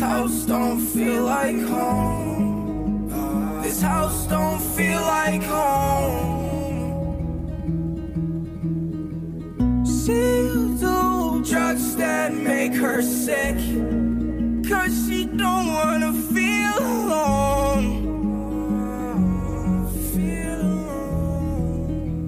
don't feel like home. This house don't feel like home. She'll do drugs that make her sick. Cause she don't wanna feel alone. Feel alone.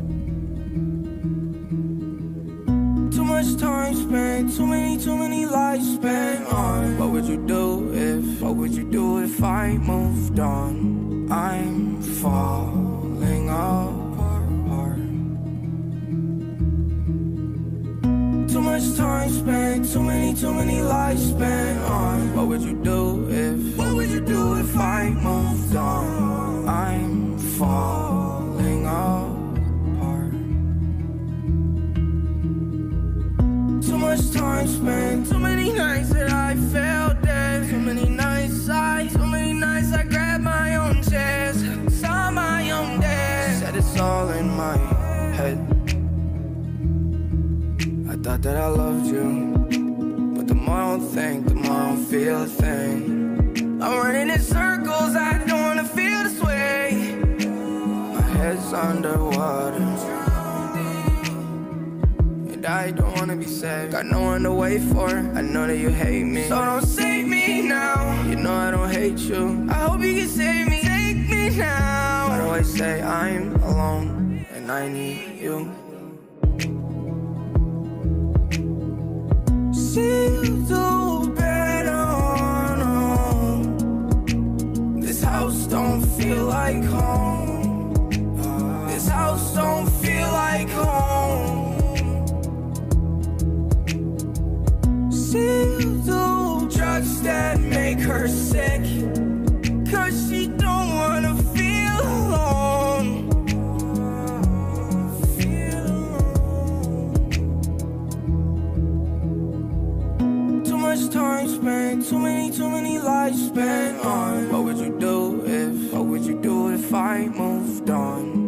Too much time spent, too many, too many lives spent on. What would you do if, what would you do if I moved on? I'm falling apart. Too much time spent, too many, too many lives spent on. What would you do much time spent, too many nights that I felt dead. Too many nights I, too many nights I grabbed my own chest, saw my own death. Said it's all in my head. I thought that I loved you, but the more I don't think, the more I don't feel a thing. I'm running in circles, I don't wanna feel this way. My head's underwater. I don't wanna be saved. Got no one to wait for. I know that you hate me. So don't save me now. You know I don't hate you. I hope you can save me. Take me now. Why do I say I'm alone and I need you? She'll do better on her. This house don't feel like home. This house that make her sick. Cause she don't wanna feel alone. Feel alone. Too much time spent, too many, too many lives spent on. What would you do if, what would you do if I moved on?